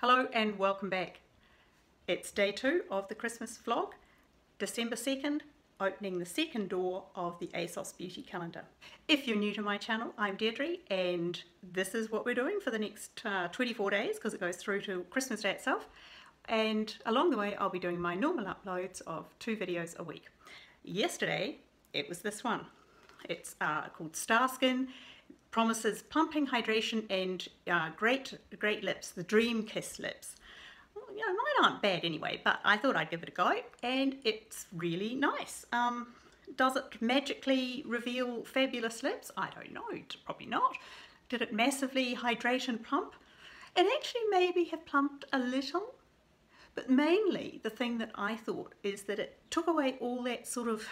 Hello and welcome back. It's day two of the Christmas vlog, December 2nd, opening the second door of the ASOS Beauty Calendar. If you're new to my channel, I'm Deirdre and this is what we're doing for the next uh, 24 days because it goes through to Christmas Day itself. And along the way, I'll be doing my normal uploads of two videos a week. Yesterday, it was this one. It's uh, called Starskin promises pumping hydration and uh, great great lips, the Dream Kiss lips. Well, you know, mine aren't bad anyway, but I thought I'd give it a go, and it's really nice. Um, does it magically reveal fabulous lips? I don't know, probably not. Did it massively hydrate and plump? It actually maybe have plumped a little, but mainly the thing that I thought is that it took away all that sort of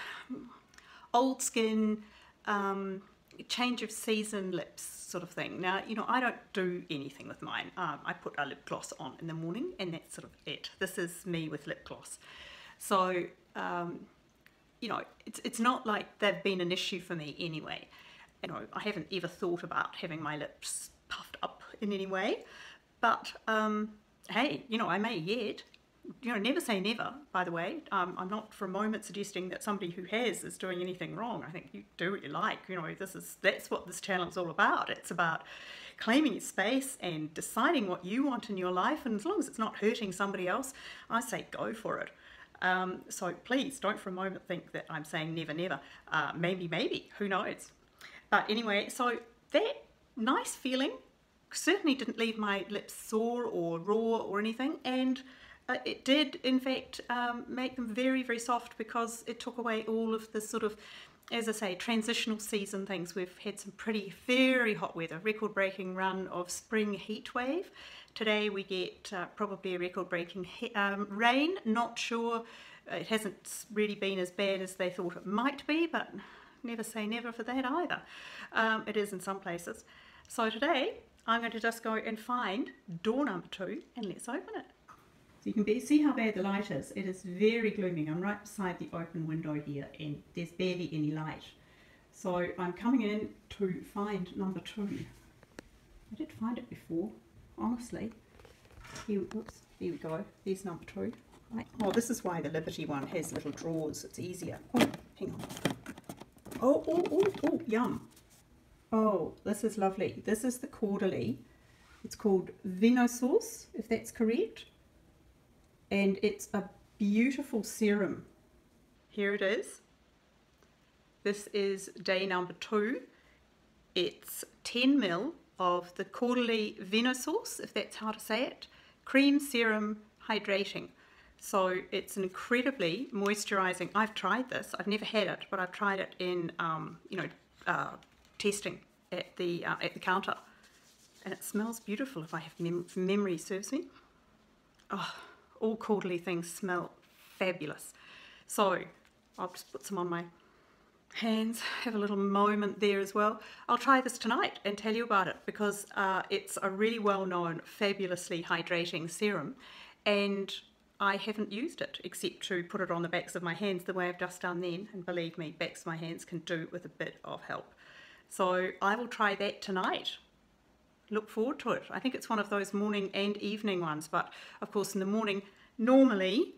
old skin, um, change of season lips sort of thing. Now, you know, I don't do anything with mine. Um, I put a lip gloss on in the morning and that's sort of it. This is me with lip gloss. So, um, you know, it's, it's not like they've been an issue for me anyway. You know, I haven't ever thought about having my lips puffed up in any way. But, um, hey, you know, I may yet you know, never say never, by the way. Um, I'm not for a moment suggesting that somebody who has is doing anything wrong. I think you do what you like. You know, this is that's what this channel is all about. It's about claiming your space and deciding what you want in your life. And as long as it's not hurting somebody else, I say go for it. Um, so please don't for a moment think that I'm saying never, never. Uh, maybe, maybe, who knows. But anyway, so that nice feeling certainly didn't leave my lips sore or raw or anything. And uh, it did in fact um, make them very very soft because it took away all of the sort of as I say transitional season things. We've had some pretty very hot weather record breaking run of spring heat wave. Today we get uh, probably a record breaking um, rain. Not sure it hasn't really been as bad as they thought it might be but never say never for that either. Um, it is in some places. So today I'm going to just go and find door number two and let's open it you can be, see how bad the light is. It is very gloomy. I'm right beside the open window here and there's barely any light. So I'm coming in to find number two. I did find it before, honestly. Here, oops, here we go. There's number two. Right. Oh, this is why the Liberty one has little drawers. It's easier. Oh, hang on. Oh, oh, oh, oh, yum. Oh, this is lovely. This is the Caudalie. It's called Vinosource, if that's correct and it's a beautiful serum. Here it is. This is day number two. It's 10 mil of the Caudalie Vinosource, if that's how to say it, cream serum hydrating. So it's an incredibly moisturizing. I've tried this. I've never had it, but I've tried it in, um, you know, uh, testing at the uh, at the counter, and it smells beautiful. If I have mem memory serves me. Oh, all Caudalie things smell fabulous. So I'll just put some on my hands, have a little moment there as well. I'll try this tonight and tell you about it because uh, it's a really well-known, fabulously hydrating serum and I haven't used it except to put it on the backs of my hands the way I've just done then and believe me, backs of my hands can do with a bit of help. So I will try that tonight look forward to it. I think it's one of those morning and evening ones, but of course in the morning, normally,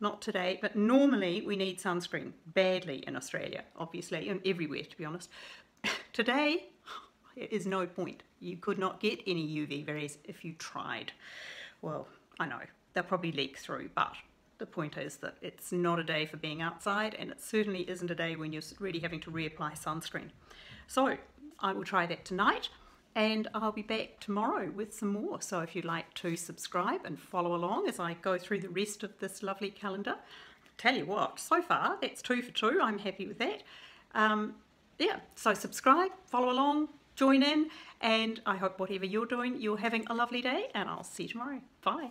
not today, but normally we need sunscreen badly in Australia, obviously, and everywhere to be honest. today, it is no point. You could not get any UV rays if you tried. Well, I know, they'll probably leak through, but the point is that it's not a day for being outside and it certainly isn't a day when you're really having to reapply sunscreen. So I will try that tonight and I'll be back tomorrow with some more. So if you'd like to subscribe and follow along as I go through the rest of this lovely calendar, tell you what, so far that's two for two. I'm happy with that. Um, yeah, so subscribe, follow along, join in, and I hope whatever you're doing, you're having a lovely day, and I'll see you tomorrow. Bye.